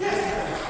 Yes,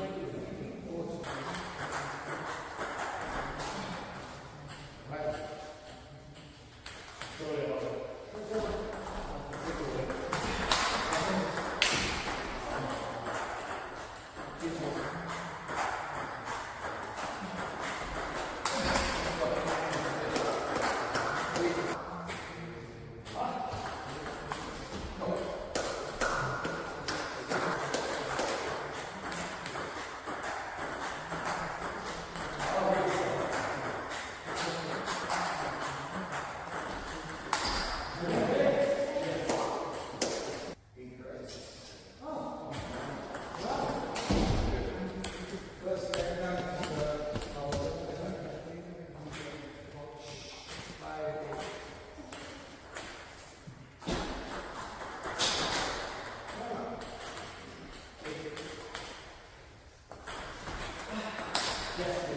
Yes.